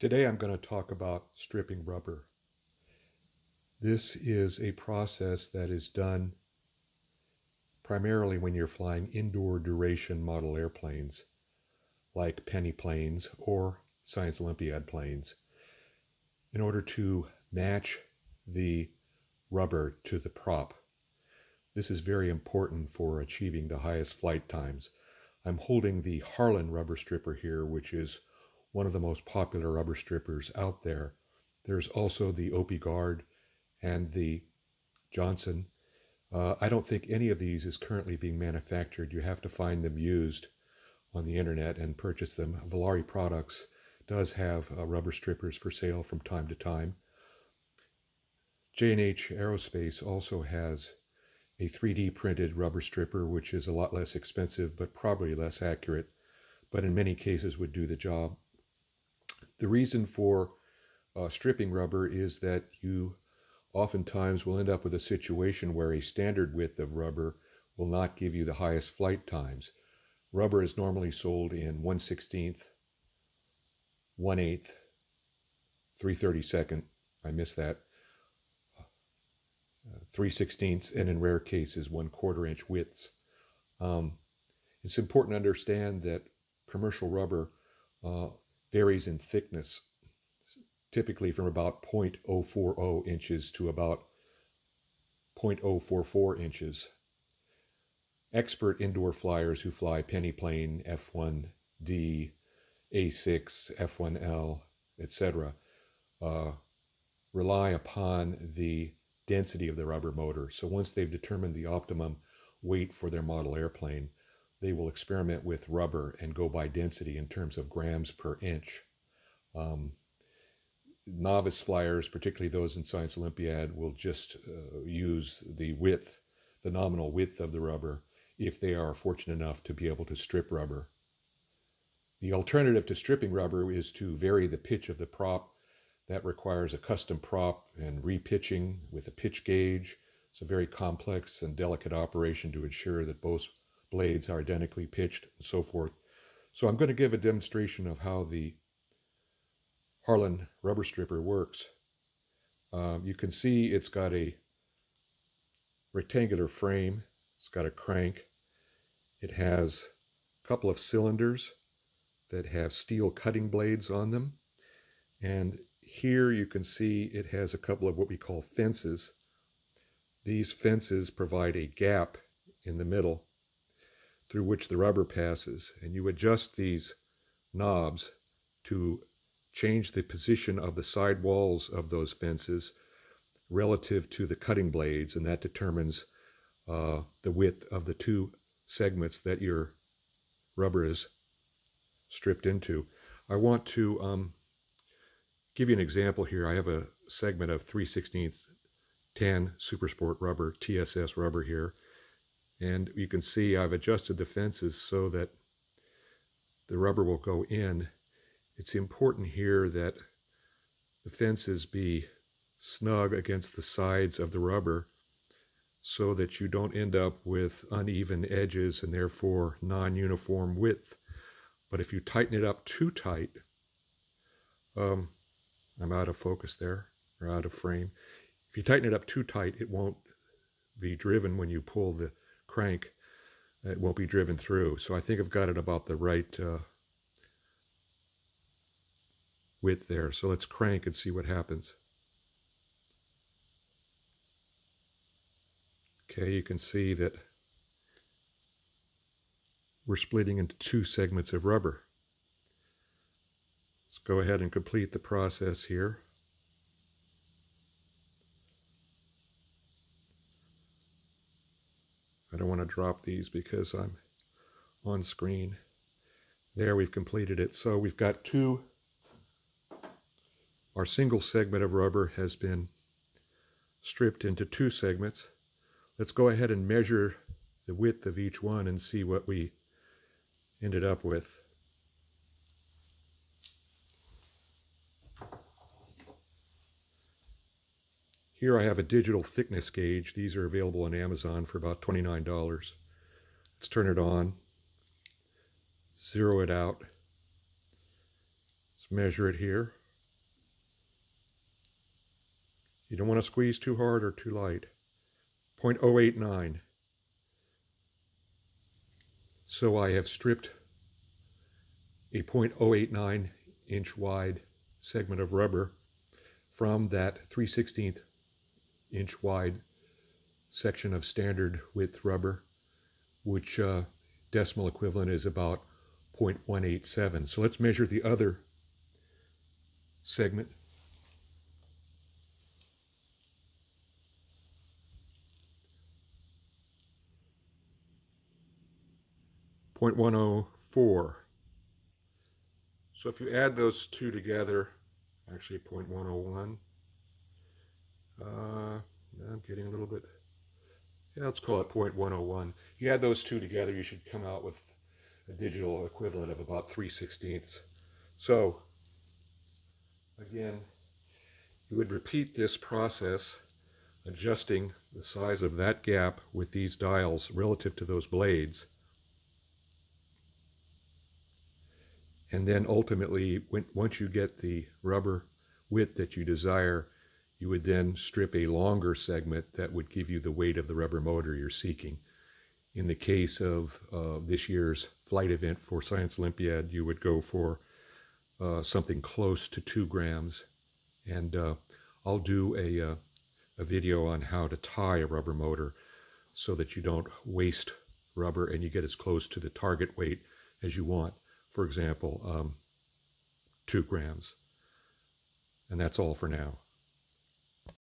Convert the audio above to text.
Today I'm going to talk about stripping rubber. This is a process that is done primarily when you're flying indoor duration model airplanes like penny planes or Science Olympiad planes in order to match the rubber to the prop. This is very important for achieving the highest flight times. I'm holding the Harlan rubber stripper here, which is one of the most popular rubber strippers out there. There's also the Opie Guard and the Johnson. Uh, I don't think any of these is currently being manufactured. You have to find them used on the internet and purchase them. Volare Products does have uh, rubber strippers for sale from time to time. J&H Aerospace also has a 3D printed rubber stripper, which is a lot less expensive, but probably less accurate, but in many cases would do the job. The reason for uh, stripping rubber is that you oftentimes will end up with a situation where a standard width of rubber will not give you the highest flight times. Rubber is normally sold in 1 16th, 1 8th, 3 32nd, I missed that, uh, 3 16ths, and in rare cases, 1 quarter inch widths. Um, it's important to understand that commercial rubber uh, varies in thickness, typically from about 0.040 inches to about 0.044 inches. Expert indoor flyers who fly penny plane, F1D, A6, F1L, etc., uh, rely upon the density of the rubber motor. So once they've determined the optimum weight for their model airplane, they will experiment with rubber and go by density in terms of grams per inch. Um, novice flyers, particularly those in Science Olympiad, will just uh, use the width, the nominal width of the rubber, if they are fortunate enough to be able to strip rubber. The alternative to stripping rubber is to vary the pitch of the prop. That requires a custom prop and repitching with a pitch gauge. It's a very complex and delicate operation to ensure that both blades are identically pitched and so forth. So I'm going to give a demonstration of how the Harlan rubber stripper works. Um, you can see it's got a rectangular frame. It's got a crank. It has a couple of cylinders that have steel cutting blades on them. And here you can see it has a couple of what we call fences. These fences provide a gap in the middle through which the rubber passes. And you adjust these knobs to change the position of the side walls of those fences relative to the cutting blades, and that determines uh, the width of the two segments that your rubber is stripped into. I want to um, give you an example here. I have a segment of 3 16 tan Supersport rubber, TSS rubber here, and you can see I've adjusted the fences so that the rubber will go in. It's important here that the fences be snug against the sides of the rubber so that you don't end up with uneven edges and therefore non-uniform width. But if you tighten it up too tight, um, I'm out of focus there, or out of frame. If you tighten it up too tight, it won't be driven when you pull the crank, it won't be driven through. So I think I've got it about the right uh, width there. So let's crank and see what happens. Okay, you can see that we're splitting into two segments of rubber. Let's go ahead and complete the process here. I don't want to drop these because I'm on screen. There, we've completed it. So we've got two, our single segment of rubber has been stripped into two segments. Let's go ahead and measure the width of each one and see what we ended up with. Here I have a digital thickness gauge. These are available on Amazon for about $29. Let's turn it on, zero it out. Let's measure it here. You don't want to squeeze too hard or too light. 0.089. So I have stripped a 0.089 inch wide segment of rubber from that 3 16th inch wide section of standard width rubber, which uh, decimal equivalent is about 0.187. So let's measure the other segment. Point one oh four. So if you add those two together, actually 0.101, uh, I'm getting a little bit, yeah, let's call it 0.101. You add those two together, you should come out with a digital equivalent of about 3 16ths. So, again, you would repeat this process, adjusting the size of that gap with these dials relative to those blades. And then ultimately, when, once you get the rubber width that you desire, you would then strip a longer segment that would give you the weight of the rubber motor you're seeking. In the case of uh, this year's flight event for Science Olympiad, you would go for uh, something close to two grams. And uh, I'll do a, uh, a video on how to tie a rubber motor so that you don't waste rubber and you get as close to the target weight as you want for example, um, two grams. And that's all for now.